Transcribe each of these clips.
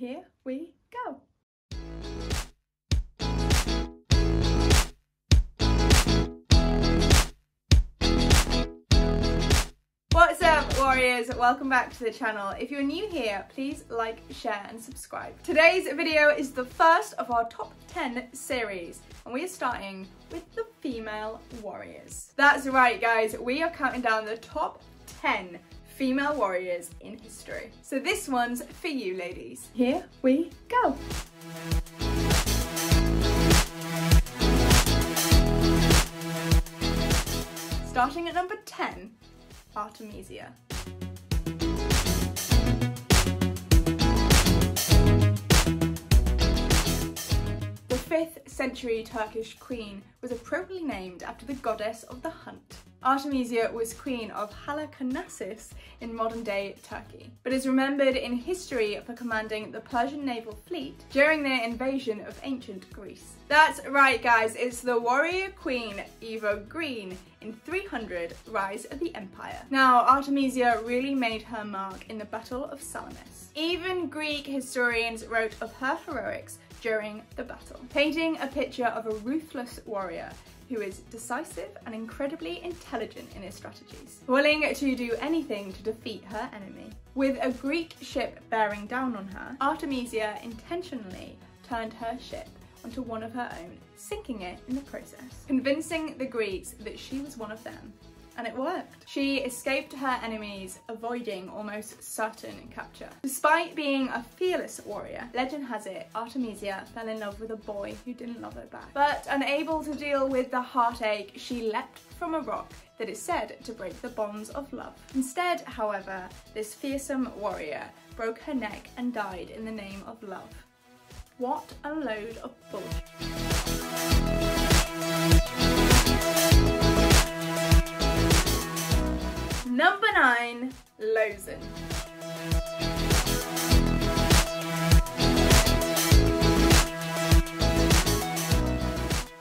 Here we go. What's up warriors? Welcome back to the channel. If you're new here, please like, share and subscribe. Today's video is the first of our top 10 series and we are starting with the female warriors. That's right guys, we are counting down the top 10 female warriors in history. So this one's for you ladies. Here we go. Starting at number 10, Artemisia. The 5th century Turkish queen was appropriately named after the goddess of the hunt. Artemisia was queen of Halicarnassus in modern-day Turkey, but is remembered in history for commanding the Persian naval fleet during their invasion of ancient Greece. That's right guys, it's the warrior queen Eva Green in 300 Rise of the Empire. Now Artemisia really made her mark in the Battle of Salamis. Even Greek historians wrote of her heroics during the battle, painting a picture of a ruthless warrior who is decisive and incredibly intelligent in his strategies, willing to do anything to defeat her enemy. With a Greek ship bearing down on her, Artemisia intentionally turned her ship onto one of her own, sinking it in the process, convincing the Greeks that she was one of them and it worked. She escaped her enemies, avoiding almost certain capture. Despite being a fearless warrior, legend has it Artemisia fell in love with a boy who didn't love her back. But unable to deal with the heartache, she leapt from a rock that is said to break the bonds of love. Instead, however, this fearsome warrior broke her neck and died in the name of love. What a load of bullshit. Number nine, Lozen.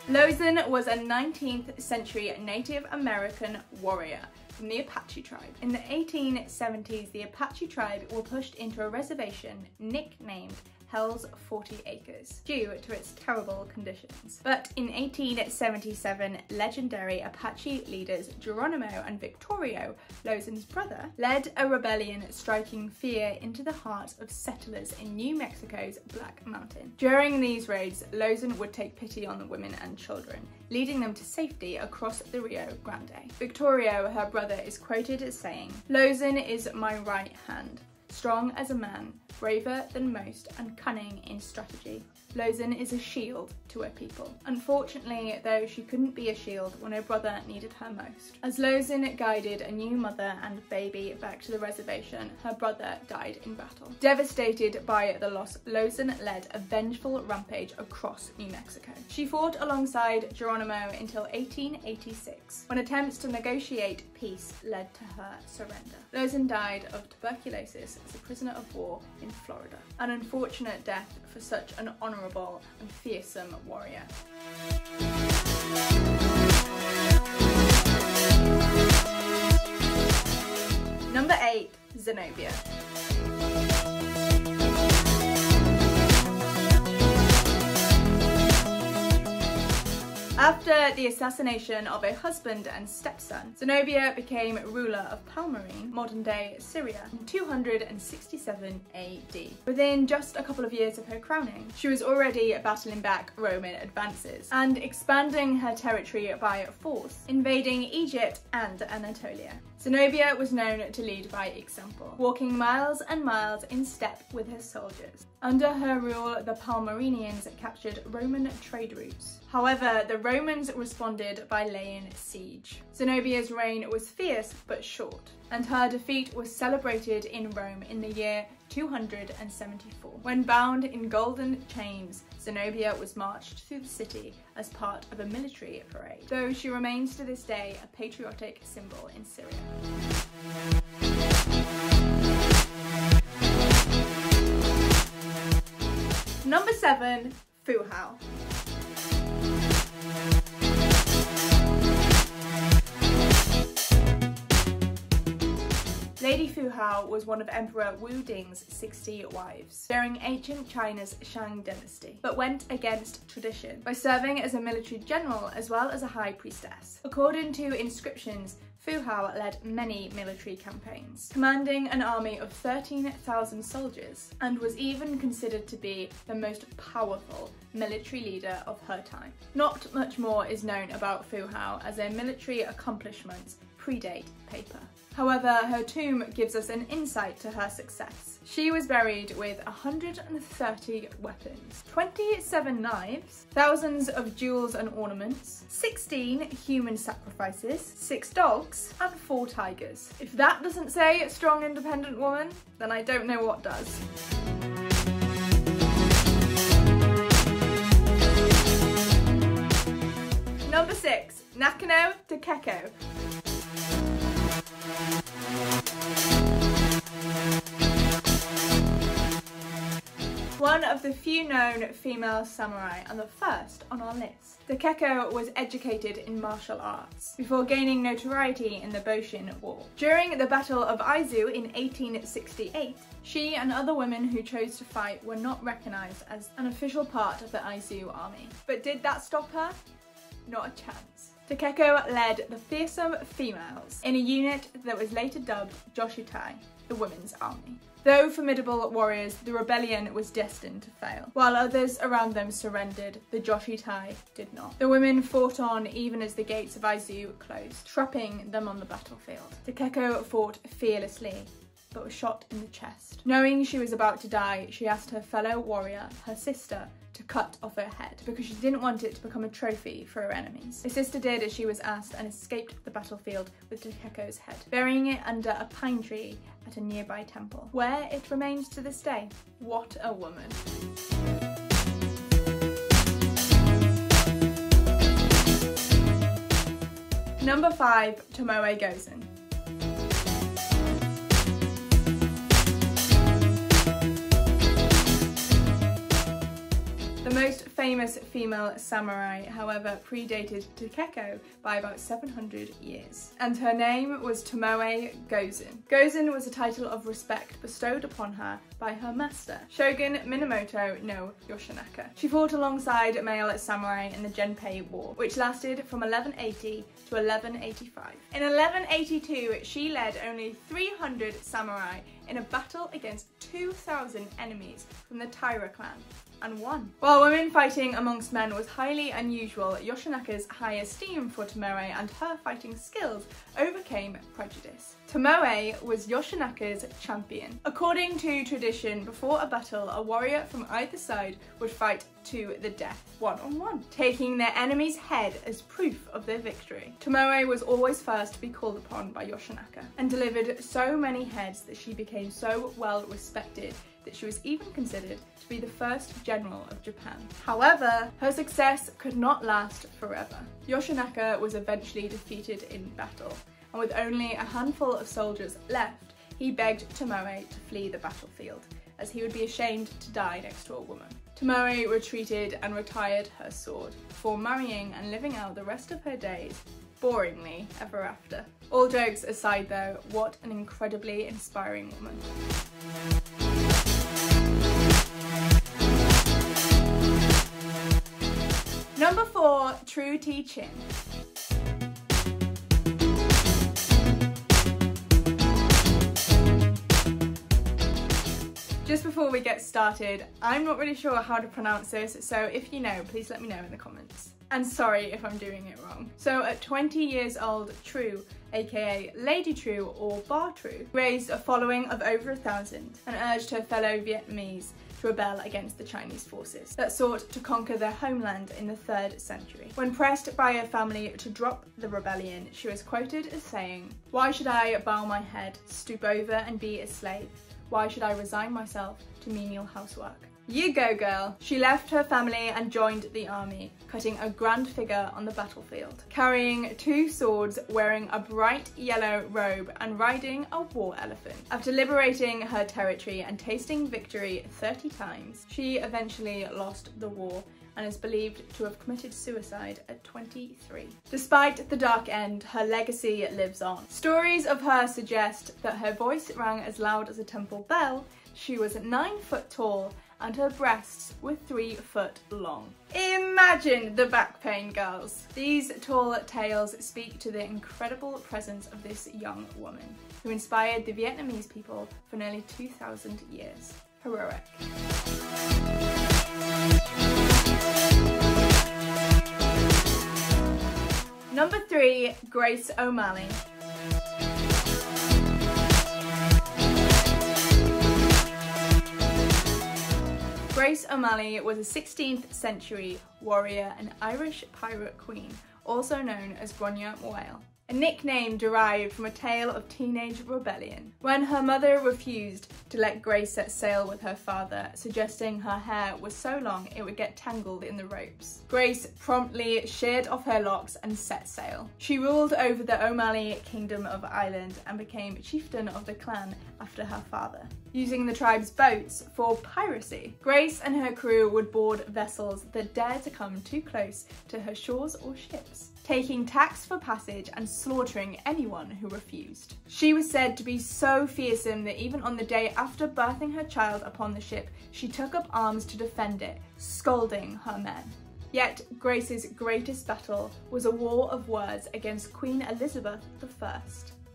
Lozen was a 19th century Native American warrior from the Apache tribe. In the 1870s, the Apache tribe were pushed into a reservation nicknamed Hell's 40 Acres, due to its terrible conditions. But in 1877, legendary Apache leaders Geronimo and Victorio, Lozen's brother, led a rebellion striking fear into the hearts of settlers in New Mexico's Black Mountain. During these raids, Lozen would take pity on the women and children, leading them to safety across the Rio Grande. Victorio, her brother, is quoted as saying, Lozen is my right hand, strong as a man, braver than most and cunning in strategy. Lozen is a shield to her people. Unfortunately, though, she couldn't be a shield when her brother needed her most. As Lozen guided a new mother and baby back to the reservation, her brother died in battle. Devastated by the loss, Lozen led a vengeful rampage across New Mexico. She fought alongside Geronimo until 1886, when attempts to negotiate peace led to her surrender. Lozen died of tuberculosis as a prisoner of war in Florida. An unfortunate death for such an honourable and fearsome warrior. Number 8. Zenobia. After the assassination of a husband and stepson, Zenobia became ruler of Palmyrene, modern-day Syria, in 267 AD. Within just a couple of years of her crowning, she was already battling back Roman advances and expanding her territory by force, invading Egypt and Anatolia. Zenobia was known to lead by example, walking miles and miles in step with her soldiers. Under her rule, the Palmyrenians captured Roman trade routes. However, the Romans responded by laying siege. Zenobia's reign was fierce but short, and her defeat was celebrated in Rome in the year 274. When bound in golden chains, Zenobia was marched through the city as part of a military parade, though she remains to this day a patriotic symbol in Syria. Number 7. Fu Lady Fu Hao was one of Emperor Wu Ding's 60 wives, during ancient China's Shang dynasty, but went against tradition by serving as a military general as well as a high priestess. According to inscriptions, Fu Hao led many military campaigns, commanding an army of 13,000 soldiers, and was even considered to be the most powerful military leader of her time. Not much more is known about Fu Hao as their military accomplishments predate paper. However, her tomb gives us an insight to her success. She was buried with 130 weapons, 27 knives, thousands of jewels and ornaments, 16 human sacrifices, 6 dogs, and 4 tigers. If that doesn't say strong independent woman, then I don't know what does. Number 6. Nakano Takeko. One of the few known female samurai and the first on our list. The Takeko was educated in martial arts before gaining notoriety in the Boshin War. During the Battle of Aizu in 1868, she and other women who chose to fight were not recognised as an official part of the Aizu army. But did that stop her? Not a chance. Takeko led the fearsome females in a unit that was later dubbed Joshutai, the women's army. Though formidable warriors, the rebellion was destined to fail. While others around them surrendered, the Joshutai did not. The women fought on even as the gates of Aizu closed, trapping them on the battlefield. Takeko fought fearlessly, but was shot in the chest. Knowing she was about to die, she asked her fellow warrior, her sister, to cut off her head because she didn't want it to become a trophy for her enemies. Her sister did as she was asked and escaped the battlefield with Takeko's head, burying it under a pine tree at a nearby temple, where it remains to this day. What a woman. Number 5, Tomoe Gozen. The most famous female samurai, however, predated Takeko by about 700 years, and her name was Tomoe Gozen. Gozen was a title of respect bestowed upon her by her master, Shogun Minamoto no Yoshinaka. She fought alongside male samurai in the Genpei War, which lasted from 1180 to 1185. In 1182, she led only 300 samurai in a battle against 2,000 enemies from the Taira clan and won. While women fighting amongst men was highly unusual, Yoshinaka's high esteem for Tomoe and her fighting skills overcame prejudice. Tomoe was Yoshinaka's champion. According to tradition, before a battle, a warrior from either side would fight to the death, one on one, taking their enemy's head as proof of their victory. Tomoe was always first to be called upon by Yoshinaka and delivered so many heads that she became so well respected that she was even considered to be the first general of Japan. However, her success could not last forever. Yoshinaka was eventually defeated in battle, and with only a handful of soldiers left, he begged Tomoe to flee the battlefield, as he would be ashamed to die next to a woman. Tomoe retreated and retired her sword, before marrying and living out the rest of her days boringly ever after. All jokes aside though, what an incredibly inspiring woman. Trieu Thi Trinh. Just before we get started, I'm not really sure how to pronounce this, so if you know, please let me know in the comments. And sorry if I'm doing it wrong. So at 20 years old, Trieu, aka Lady Trieu or Ba Trieu, raised a following of over a thousand and urged her fellow Vietnamese to rebel against the Chinese forces that sought to conquer their homeland in the 3rd century. When pressed by her family to drop the rebellion, she was quoted as saying, Why should I bow my head, stoop over and be a slave? Why should I resign myself to menial housework? You go, girl. She left her family and joined the army, cutting a grand figure on the battlefield, carrying two swords, wearing a bright yellow robe, and riding a war elephant. After liberating her territory and tasting victory 30 times, she eventually lost the war and is believed to have committed suicide at 23. Despite the dark end, her legacy lives on. Stories of her suggest that her voice rang as loud as a temple bell, she was 9 foot tall, and her breasts were 3 foot long. Imagine the back pain, girls! These tall tales speak to the incredible presence of this young woman, who inspired the Vietnamese people for nearly 2,000 years. Heroic. Number three, Grace O'Malley. Grace O'Malley was a 16th century warrior and Irish pirate queen, also known as Gráinne Mhaile a nickname derived from a tale of teenage rebellion. When her mother refused to let Grace set sail with her father, suggesting her hair was so long it would get tangled in the ropes. Grace promptly sheared off her locks and set sail. She ruled over the O'Malley Kingdom of Ireland and became chieftain of the clan after her father, using the tribe's boats for piracy. Grace and her crew would board vessels that dared to come too close to her shores or ships taking tax for passage and slaughtering anyone who refused. She was said to be so fearsome that even on the day after birthing her child upon the ship, she took up arms to defend it, scolding her men. Yet Grace's greatest battle was a war of words against Queen Elizabeth I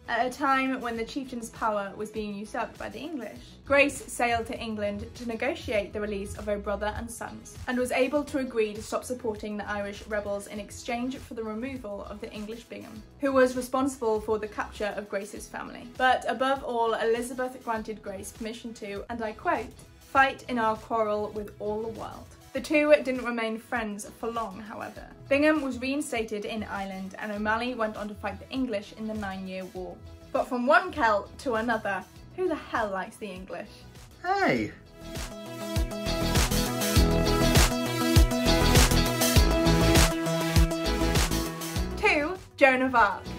at a time when the chieftain's power was being usurped by the English. Grace sailed to England to negotiate the release of her brother and sons, and was able to agree to stop supporting the Irish rebels in exchange for the removal of the English Bingham, who was responsible for the capture of Grace's family. But above all, Elizabeth granted Grace permission to, and I quote, fight in our quarrel with all the world. The two didn't remain friends for long, however. Bingham was reinstated in Ireland and O'Malley went on to fight the English in the Nine Year War. But from one Celt to another, who the hell likes the English? Hey! Two, Joan of Arc.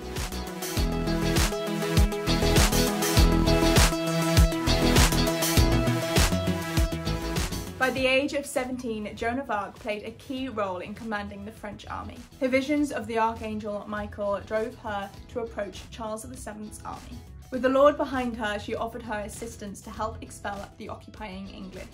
By the age of 17, Joan of Arc played a key role in commanding the French army. Her visions of the Archangel Michael drove her to approach Charles VII's army. With the Lord behind her, she offered her assistance to help expel the occupying English.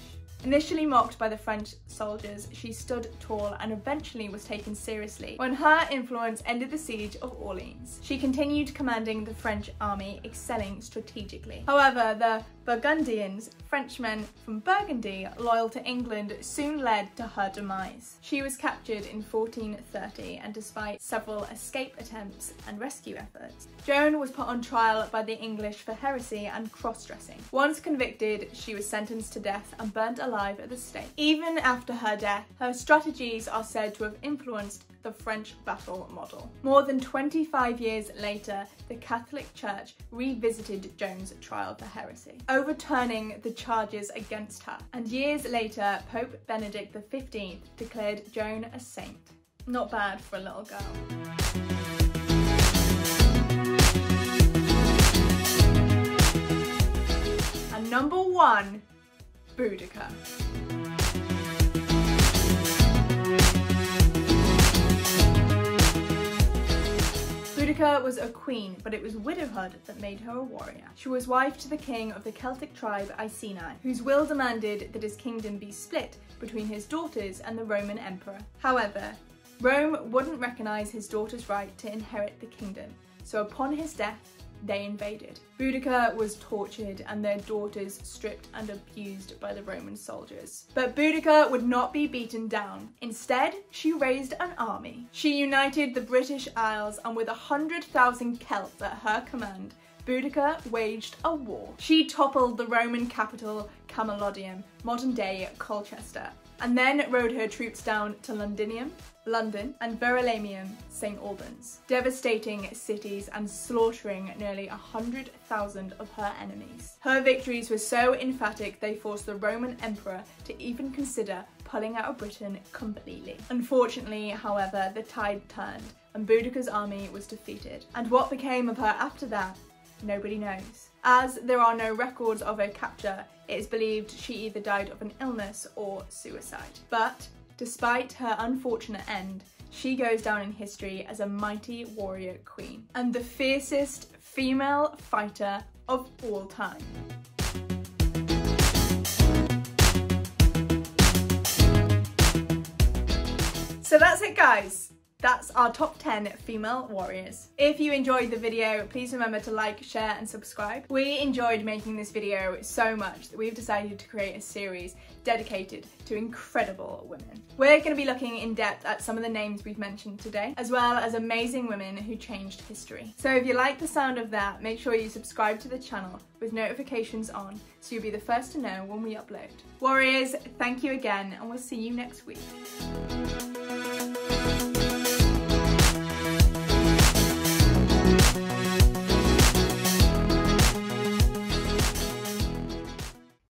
Initially mocked by the French soldiers, she stood tall and eventually was taken seriously when her influence ended the siege of Orleans. She continued commanding the French army, excelling strategically. However, the Burgundians, Frenchmen from Burgundy, loyal to England, soon led to her demise. She was captured in 1430 and despite several escape attempts and rescue efforts, Joan was put on trial by the English for heresy and cross-dressing. Once convicted, she was sentenced to death and burnt alive at the stake. Even after her death, her strategies are said to have influenced the French battle model. More than 25 years later, the Catholic Church revisited Joan's trial for heresy, overturning the charges against her. And years later, Pope Benedict XV declared Joan a saint. Not bad for a little girl. And number one, Boudica. Boudica was a queen, but it was widowhood that made her a warrior. She was wife to the king of the Celtic tribe Iceni, whose will demanded that his kingdom be split between his daughters and the Roman emperor. However, Rome wouldn't recognise his daughter's right to inherit the kingdom, so upon his death, they invaded. Boudica was tortured and their daughters stripped and abused by the Roman soldiers. But Boudica would not be beaten down. Instead, she raised an army. She united the British Isles and with a 100,000 Celts at her command, Boudica waged a war. She toppled the Roman capital Camulodunum, modern day Colchester, and then rode her troops down to Londinium, London, and Verulamium, St Albans, devastating cities and slaughtering nearly 100,000 of her enemies. Her victories were so emphatic they forced the Roman Emperor to even consider pulling out of Britain completely. Unfortunately, however, the tide turned and Boudica's army was defeated. And what became of her after that? Nobody knows. As there are no records of her capture, it is believed she either died of an illness or suicide. But Despite her unfortunate end, she goes down in history as a mighty warrior queen and the fiercest female fighter of all time. So that's it guys. That's our top 10 female warriors. If you enjoyed the video, please remember to like, share and subscribe. We enjoyed making this video so much that we've decided to create a series dedicated to incredible women. We're going to be looking in depth at some of the names we've mentioned today, as well as amazing women who changed history. So if you like the sound of that, make sure you subscribe to the channel with notifications on so you'll be the first to know when we upload. Warriors, thank you again and we'll see you next week.